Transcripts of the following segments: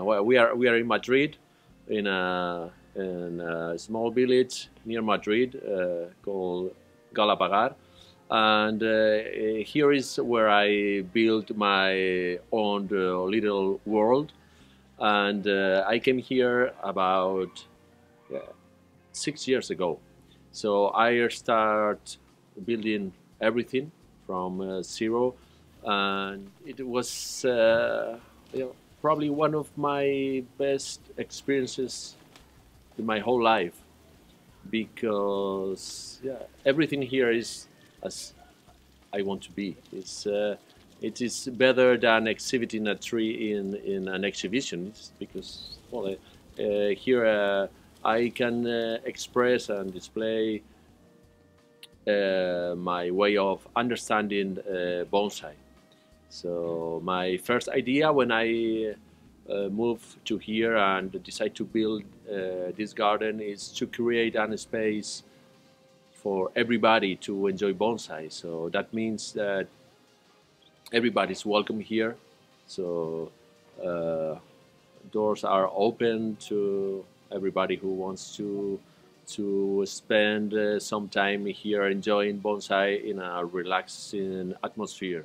uh, we are we are in Madrid, in a, in a small village near Madrid uh, called Galapagar, and uh, here is where I built my own little world, and I came here about six years ago. So I start building everything from uh, zero, and it was uh, you know, probably one of my best experiences in my whole life because yeah, everything here is as I want to be. It's uh, it is better than exhibiting a tree in, in an exhibition because well, uh, uh, here uh, I can uh, express and display uh, my way of understanding bonsai. So my first idea when I uh, moved to here and decide to build uh, this garden is to create a space for everybody to enjoy bonsai. So that means that everybody's welcome here. So uh, doors are open to everybody who wants to to spend uh, some time here enjoying bonsai in a relaxing atmosphere.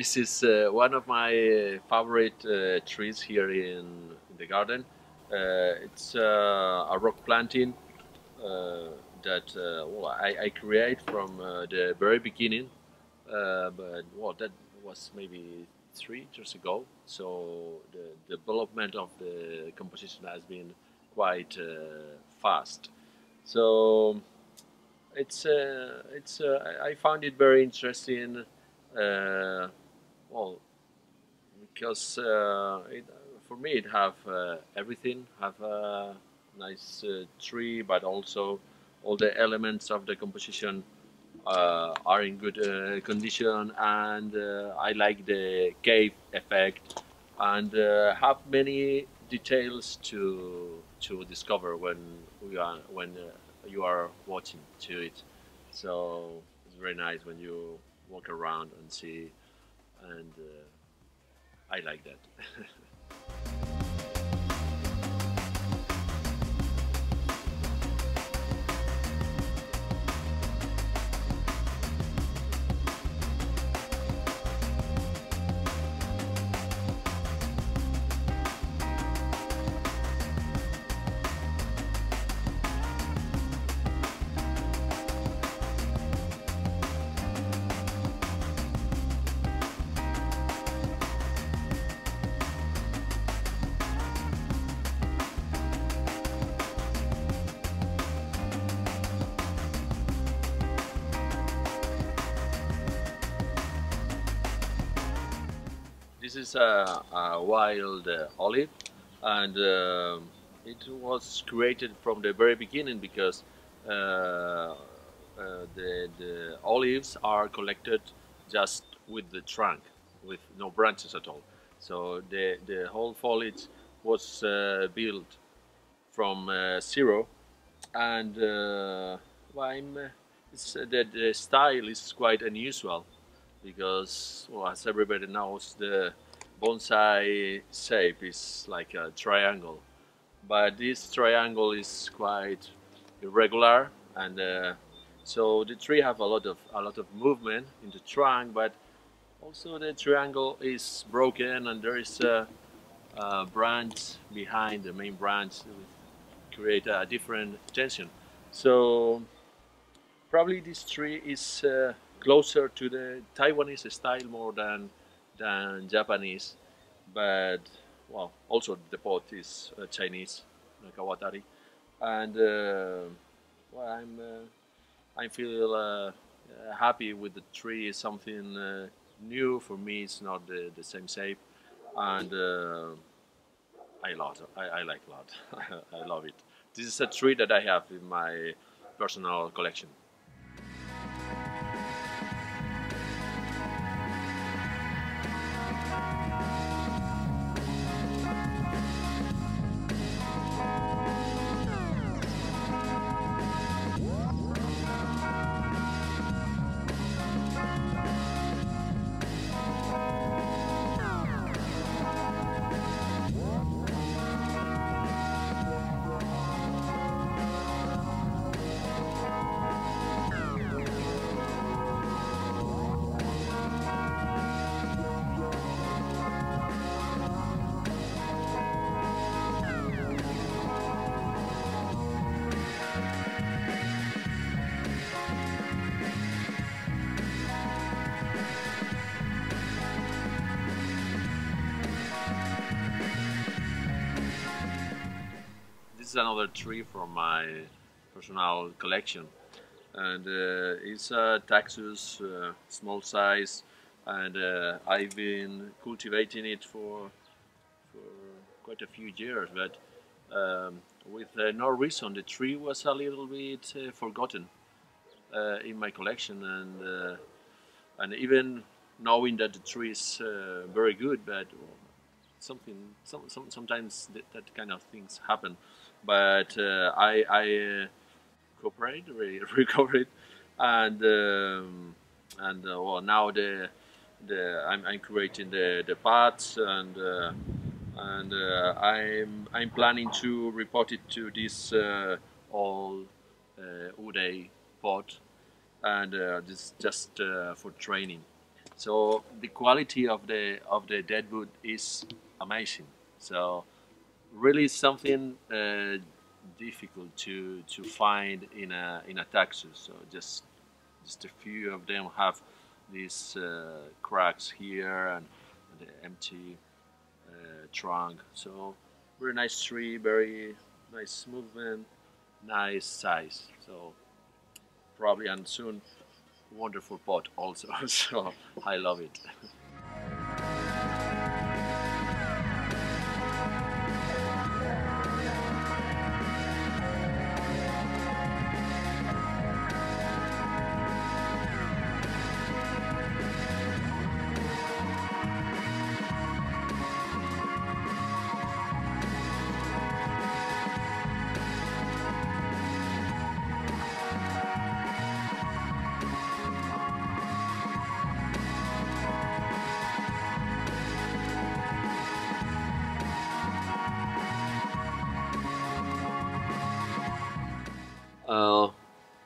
This is uh, one of my uh, favorite uh, trees here in, in the garden. it's a rock planting that well, I, I, create from the very beginning, but well, that was maybe three years ago. So the development of the composition has been quite uh, fast. So it's uh, it's uh, I found it very interesting because uh, it, for me it have uh, everything, have a nice uh, tree, but also all the elements of the composition uh, are in good uh, condition, and uh, I like the cave effect, and have many details to to discover when we are when you are watching to it. So it's very nice when you walk around and see and I like that. This is a, a wild uh, olive and uh, it was created from the very beginning because uh, the, the olives are collected just with the trunk with no branches at all. So the, the whole foliage was uh, built from uh, zero and uh, well, the, the style is quite unusual because, well, as everybody knows, the bonsai shape is like a triangle. But this triangle is quite irregular, and uh, so the tree have a lot of a lot of movement in the trunk, but also the triangle is broken, and there is a, a branch behind the main branch create a different tension. So probably this tree is uh, closer to the Taiwanese style more than than Japanese but well, also the pot is uh, Chinese, Kowatari, and uh, well, I'm uh, I feel uh, happy with the tree. Something uh, new for me. It's not the, the same shape, and uh, I love I, I like a lot. I love it. This is a tree that I have in my personal collection. Is another tree from my personal collection, and uh, it's a Taxus, uh, small size, and uh, I've been cultivating it for for quite a few years. But um, with no reason, the tree was a little bit uh, forgotten uh, in my collection, and uh, and even knowing that the tree is very good, but something some, some, sometimes that kind of things happen but uh, I, I uh, cooperate, re- recovered, and um, and uh, well now the the I'm, I'm creating the the parts and uh, and uh, I'm I'm planning to report it to this uh, all uh, Uday pot, and this just for training. So the quality of the of the deadwood is amazing. So really something uh, difficult to to find in a in a Taxus. So just just a few of them have these uh, cracks here and the empty uh, trunk. So very nice tree, very nice movement, nice size. So probably and soon wonderful pot also. so I love it.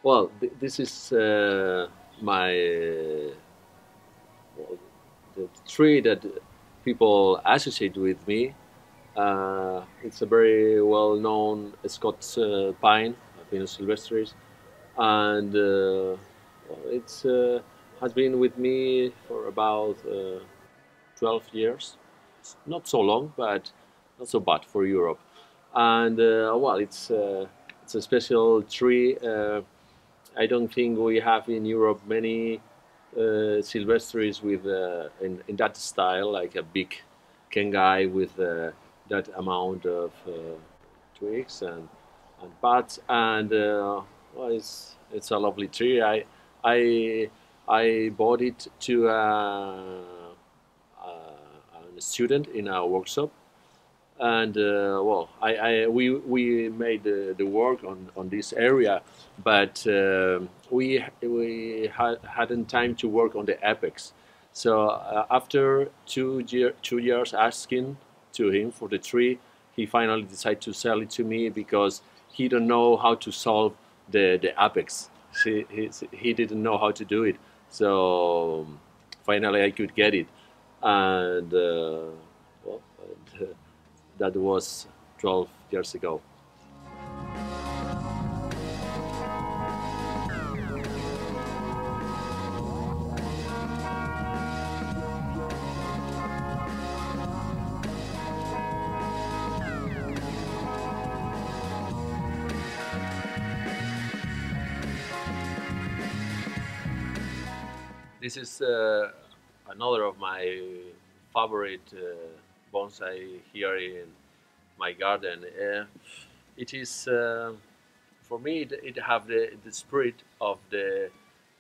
well, th this is uh, my well, the tree that people associate with me. Uh, it's a very well-known Scots uh, pine, Pinus sylvestris, and uh, well, it's uh, has been with me for about 12 years. It's not so long, but not so bad for Europe. And well, it's it's a special tree. Uh, I don't think we have in Europe many uh, sylvestris with uh, in, in, that style, like a big kengai with uh, that amount of uh, twigs and, and buds. And uh, well, it's it's a lovely tree. I I I bought it to a, a student in our workshop and uh, well, I, I, we we made the, the work on, on this area, but uh, we we had, hadn't time to work on the apex. So uh, after two year, two years asking to him for the tree, he finally decided to sell it to me because he don't know how to solve the the apex. He, he, he didn't know how to do it. So finally, I could get it, and uh, well. And, uh, that was 12 years ago. This is uh, another of my favorite uh, bonsai here in my garden. Uh, it is uh, for me it, it have the, the spirit of the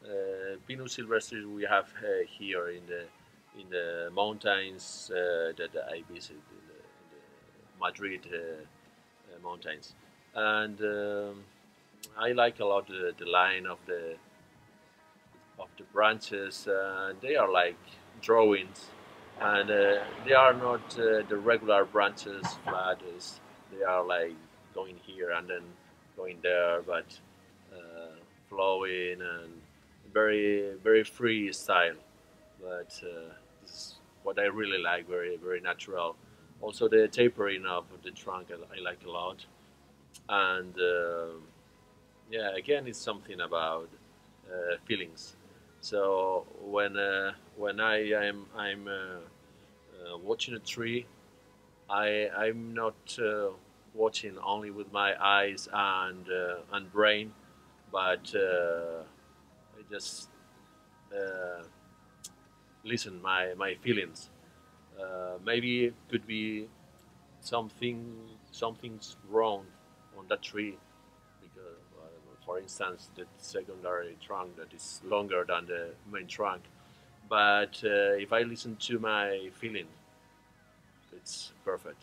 uh, Pinus sylvestris we have uh, here in the in the mountains uh, that I visit in the, in the Madrid mountains, and um, I like a lot the, the line of the of the branches. Uh, they are like drawings, and uh, they are not uh, the regular branches flat. They are like going here and then going there, but uh, flowing and very very free style. But this is what I really like. Very very natural. Also the tapering of the trunk I, I like a lot, and um, yeah, again it's something about feelings. So when when I am I'm uh, uh, watching a tree, I I'm not uh, watching only with my eyes and uh, and brain, but uh, I just listen my my feelings. maybe it could be something something's wrong on that tree because, for instance, the secondary trunk that is longer than the main trunk. But uh, if I listen to my feeling, it's perfect.